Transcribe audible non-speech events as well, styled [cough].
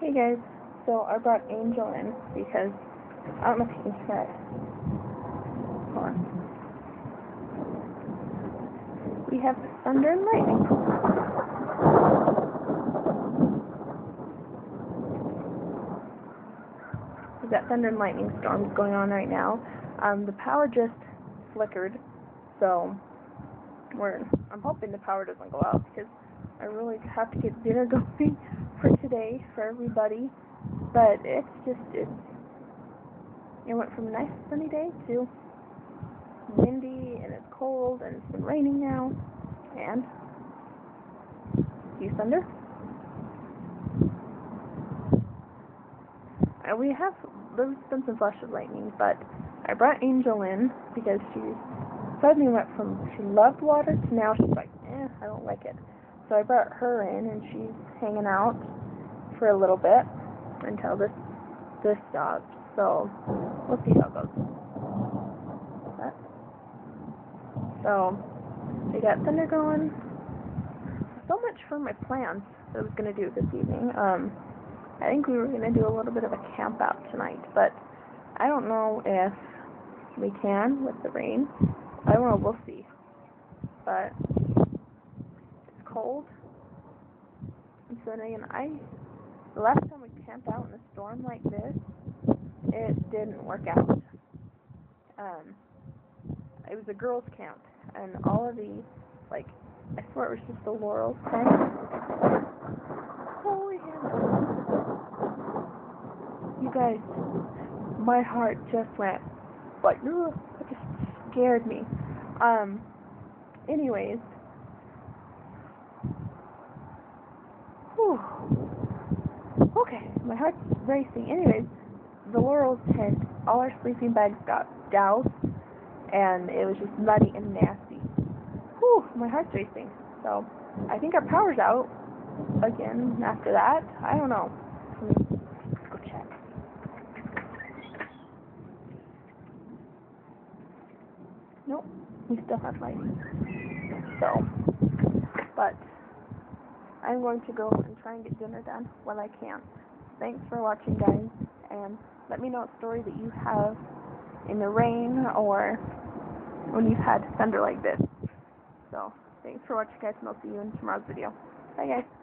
Hey guys, so I brought Angel in because I don't know if you can hear it. Hold on. We have thunder and lightning. We've got thunder and lightning storms going on right now. Um, the power just flickered, so we're I'm hoping the power doesn't go out because I really have to get dinner [laughs] going for today for everybody. But it's just it's it went from a nice sunny day to windy and it's cold and it's been raining now and you thunder. And we have there's been some flash of lightning, but I brought Angel in because she suddenly went from she loved water to now she's like, eh, I don't like it. So I brought her in and she's hanging out for a little bit until this this stops. So we'll see how it goes. That. So we got thunder going. So much for my plans that I was gonna do this evening. Um I think we were gonna do a little bit of a camp out tonight, but I don't know if we can with the rain. I don't know, we'll see. But cold. And so I the last time we camped out in a storm like this, it didn't work out. Um, it was a girls' camp, and all of the like, I swear it was just the Laurel tent. Holy hell! You guys, my heart just went like, it just scared me. Um, anyways, whew. Okay, my heart's racing. Anyways, the Laurel's tent, all our sleeping bags got doused, and it was just muddy and nasty. Whew, my heart's racing. So, I think our power's out again after that. I don't know. Go check. Nope, we still have lighting. So, but I'm going to go and try and get dinner done while I can. Thanks for watching, guys, and let me know what story that you have in the rain or when you've had thunder like this. So, thanks for watching, guys, and I'll see you in tomorrow's video. Bye, guys.